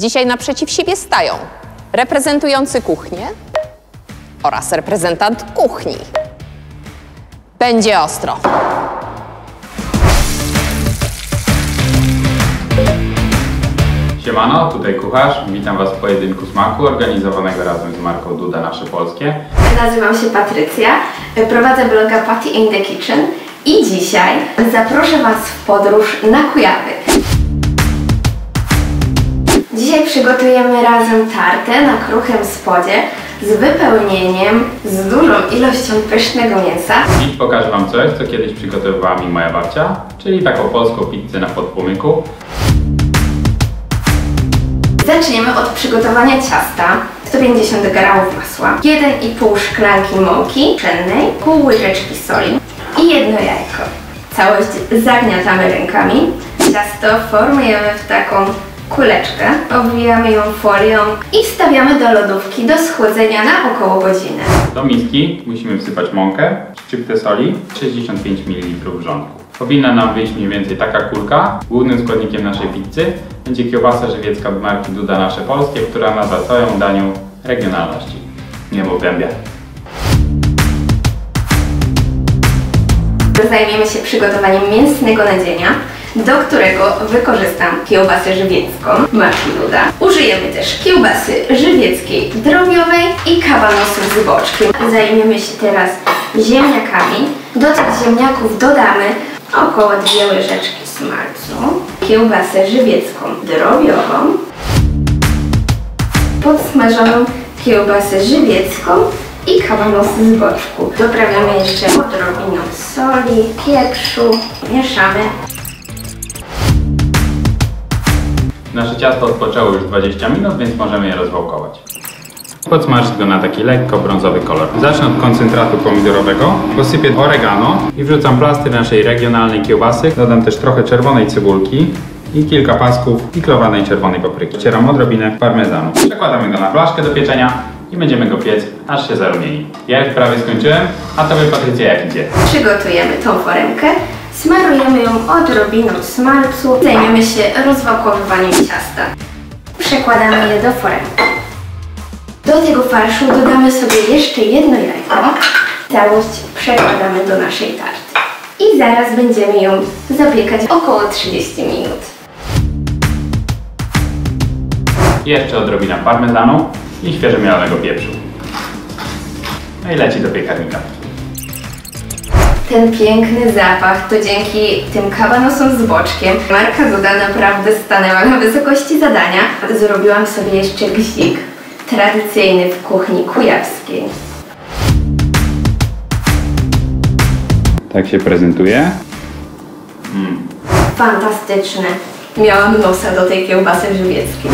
Dzisiaj naprzeciw siebie stają reprezentujący kuchnię oraz reprezentant kuchni. Będzie ostro. Siemano, tutaj kucharz. Witam Was w pojedynku smaku organizowanego razem z marką Duda Nasze Polskie. Nazywam się Patrycja, prowadzę bloga Patty in the Kitchen i dzisiaj zaproszę Was w podróż na Kujawy. Przygotujemy razem tartę na kruchym spodzie z wypełnieniem, z dużą ilością pysznego mięsa. Dziś pokażę Wam coś, co kiedyś przygotowywała mi moja babcia, czyli taką polską pizzę na podpłomyku. Zaczniemy od przygotowania ciasta. 150 g masła, 1,5 szklanki mąki pszennej, pół łyżeczki soli i jedno jajko. Całość zagniatamy rękami. Ciasto formujemy w taką kuleczkę, obwijamy ją folią i wstawiamy do lodówki do schłodzenia na około godzinę. Do miski musimy wsypać mąkę, szczyptę soli, 65 ml wrzątku. Powinna nam wyjść mniej więcej taka kulka. Głównym składnikiem naszej pizzy będzie kiełbasa żywiecka marki Duda Nasze Polskie, która nada całą daniu regionalności. Nie w obrębie. Zajmiemy się przygotowaniem mięsnego nadzienia, do którego wykorzystam kiełbasę żywiecką marki Duda. Użyjemy też kiełbasy żywieckiej drobiowej i kabanosów z boczkiem. Zajmiemy się teraz ziemniakami. Do tych ziemniaków dodamy około dwie łyżeczki smalcu, kiełbasę żywiecką drobiową, podsmażoną kiełbasę żywiecką i kabanosy z boczku. Doprawiamy jeszcze odrobiną soli, pieprzu, mieszamy. Nasze ciasto odpoczęło już 20 minut, więc możemy je rozwałkować. Podsmażyć go na taki lekko brązowy kolor. Zacznę od koncentratu pomidorowego, posypię oregano i wrzucam plastry naszej regionalnej kiełbasy. Dodam też trochę czerwonej cebulki i kilka pasków piklowanej czerwonej papryki. Wcieram odrobinę parmezanu. Przekładamy go na blaszkę do pieczenia i będziemy go piec, aż się zarumieni. Ja już prawie skończyłem, a Tobie Patrycja jak idzie? Przygotujemy tą foremkę, smarujemy ją odrobiną smalcu, zajmiemy się rozwałkowywaniem ciasta. Przekładamy je do foremki. Do tego farszu dodamy sobie jeszcze jedno jajko. Całość przekładamy do naszej tarty. I zaraz będziemy ją zapiekać około 30 minut. Jeszcze odrobina parmezanu i świeżo mielonego pieprzu. No i leci do piekarnika. Ten piękny zapach to dzięki tym kabanosom z boczkiem. Marka Duda naprawdę stanęła na wysokości zadania. Zrobiłam sobie jeszcze gzik, tradycyjny w kuchni kujawskiej. Tak się prezentuje. Fantastyczny. Miałam nosa do tej kiełbasy żywieckiej.